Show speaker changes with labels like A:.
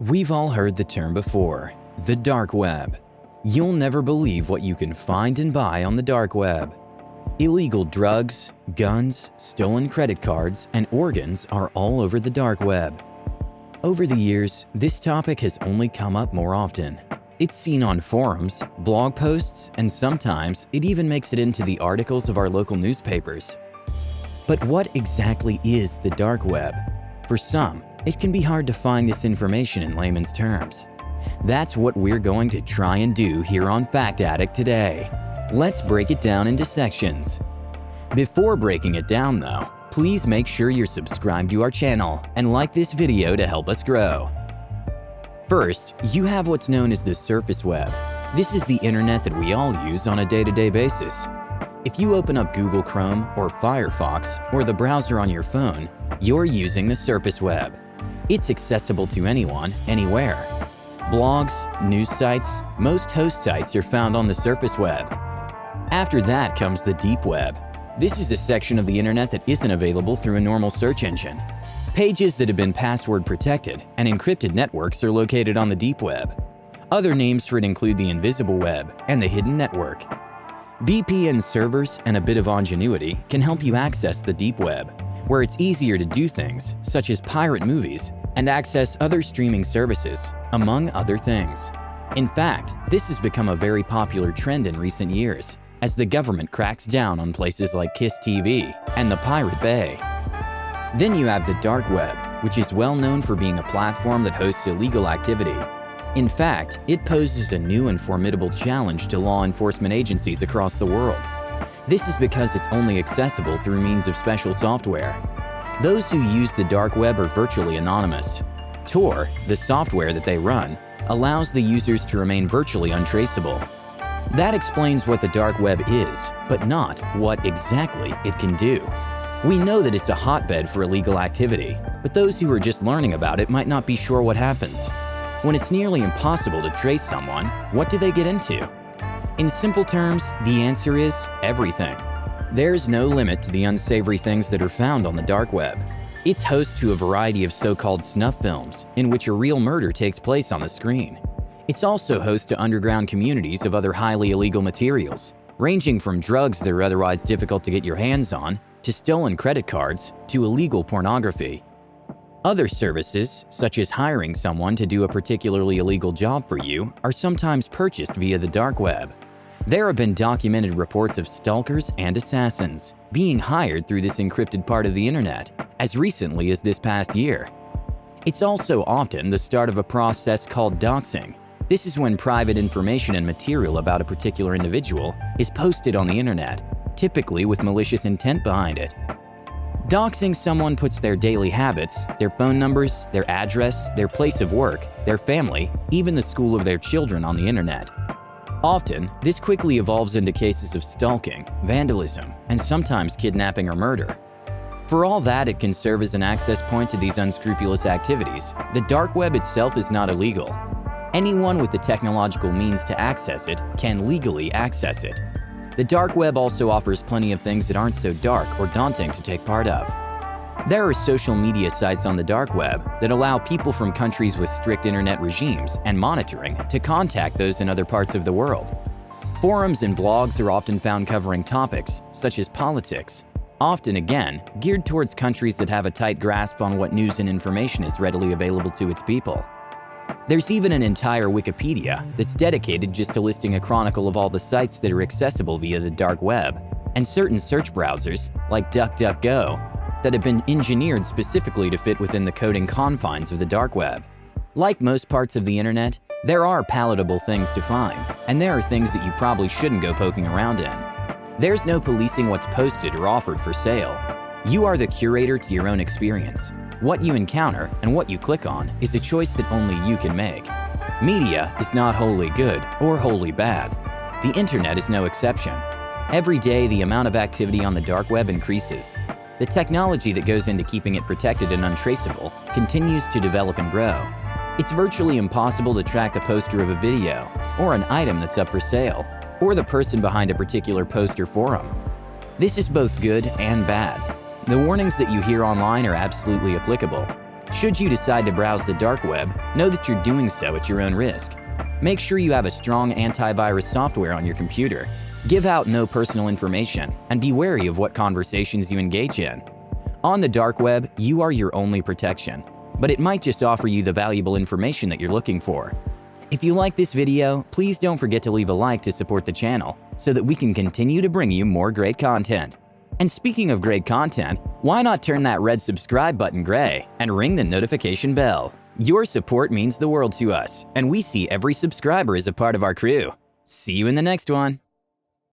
A: We've all heard the term before the dark web. You'll never believe what you can find and buy on the dark web. Illegal drugs, guns, stolen credit cards, and organs are all over the dark web. Over the years, this topic has only come up more often. It's seen on forums, blog posts, and sometimes it even makes it into the articles of our local newspapers. But what exactly is the dark web? For some, it can be hard to find this information in layman's terms. That's what we're going to try and do here on Fact Addict today. Let's break it down into sections. Before breaking it down though, please make sure you're subscribed to our channel and like this video to help us grow. First, you have what's known as the surface web. This is the internet that we all use on a day-to-day basis. If you open up Google Chrome or Firefox or the browser on your phone, you're using the surface web. It's accessible to anyone, anywhere. Blogs, news sites, most host sites are found on the surface web. After that comes the deep web. This is a section of the internet that isn't available through a normal search engine. Pages that have been password protected and encrypted networks are located on the deep web. Other names for it include the invisible web and the hidden network. VPN servers and a bit of ingenuity can help you access the deep web, where it's easier to do things such as pirate movies and access other streaming services, among other things. In fact, this has become a very popular trend in recent years as the government cracks down on places like KISS TV and the Pirate Bay. Then you have the dark web, which is well known for being a platform that hosts illegal activity. In fact, it poses a new and formidable challenge to law enforcement agencies across the world. This is because it's only accessible through means of special software. Those who use the dark web are virtually anonymous. Tor, the software that they run, allows the users to remain virtually untraceable. That explains what the dark web is, but not what exactly it can do. We know that it's a hotbed for illegal activity, but those who are just learning about it might not be sure what happens. When it's nearly impossible to trace someone, what do they get into? In simple terms, the answer is everything. There's no limit to the unsavory things that are found on the dark web. It's host to a variety of so-called snuff films, in which a real murder takes place on the screen. It's also host to underground communities of other highly illegal materials, ranging from drugs that are otherwise difficult to get your hands on to stolen credit cards, to illegal pornography. Other services, such as hiring someone to do a particularly illegal job for you, are sometimes purchased via the dark web. There have been documented reports of stalkers and assassins being hired through this encrypted part of the internet as recently as this past year. It's also often the start of a process called doxing. This is when private information and material about a particular individual is posted on the internet typically with malicious intent behind it. Doxing someone puts their daily habits, their phone numbers, their address, their place of work, their family, even the school of their children on the internet. Often, this quickly evolves into cases of stalking, vandalism, and sometimes kidnapping or murder. For all that it can serve as an access point to these unscrupulous activities, the dark web itself is not illegal. Anyone with the technological means to access it can legally access it. The dark web also offers plenty of things that aren't so dark or daunting to take part of. There are social media sites on the dark web that allow people from countries with strict internet regimes and monitoring to contact those in other parts of the world. Forums and blogs are often found covering topics such as politics, often again geared towards countries that have a tight grasp on what news and information is readily available to its people. There's even an entire Wikipedia that's dedicated just to listing a chronicle of all the sites that are accessible via the dark web, and certain search browsers, like DuckDuckGo, that have been engineered specifically to fit within the coding confines of the dark web. Like most parts of the internet, there are palatable things to find, and there are things that you probably shouldn't go poking around in. There's no policing what's posted or offered for sale. You are the curator to your own experience, what you encounter and what you click on is a choice that only you can make. Media is not wholly good or wholly bad. The internet is no exception. Every day, the amount of activity on the dark web increases. The technology that goes into keeping it protected and untraceable continues to develop and grow. It's virtually impossible to track the poster of a video, or an item that's up for sale, or the person behind a particular post or forum. This is both good and bad, the warnings that you hear online are absolutely applicable. Should you decide to browse the dark web, know that you're doing so at your own risk. Make sure you have a strong antivirus software on your computer. Give out no personal information and be wary of what conversations you engage in. On the dark web, you are your only protection, but it might just offer you the valuable information that you're looking for. If you like this video, please don't forget to leave a like to support the channel so that we can continue to bring you more great content. And speaking of great content, why not turn that red subscribe button gray and ring the notification bell? Your support means the world to us, and we see every subscriber as a part of our crew. See you in the next one.